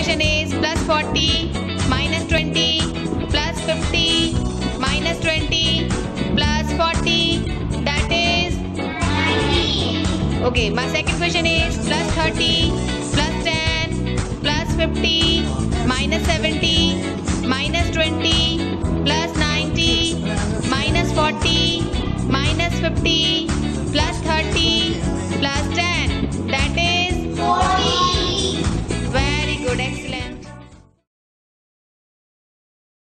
question is plus 40 minus 20 plus 50 minus 20 plus 40 that is ninety. okay my second question is plus 30 plus 10 plus 50 minus